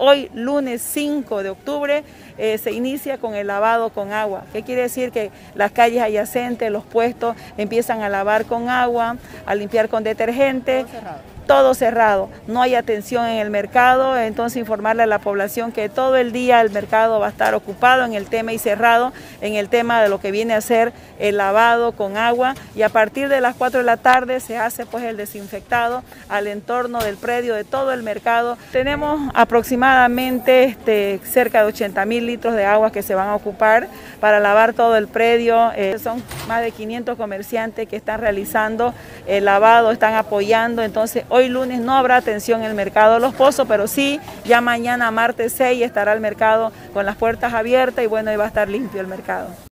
Hoy, lunes 5 de octubre, eh, se inicia con el lavado con agua. ¿Qué quiere decir? Que las calles adyacentes, los puestos, empiezan a lavar con agua, a limpiar con detergente no hay atención en el mercado, entonces informarle a la población que todo el día el mercado va a estar ocupado en el tema y cerrado en el tema de lo que viene a ser el lavado con agua y a partir de las 4 de la tarde se hace pues el desinfectado al entorno del predio de todo el mercado. Tenemos aproximadamente este, cerca de 80 mil litros de agua que se van a ocupar para lavar todo el predio, eh, son más de 500 comerciantes que están realizando el lavado, están apoyando, entonces Hoy lunes no habrá atención en el mercado Los Pozos, pero sí, ya mañana martes 6 estará el mercado con las puertas abiertas y bueno, ahí va a estar limpio el mercado.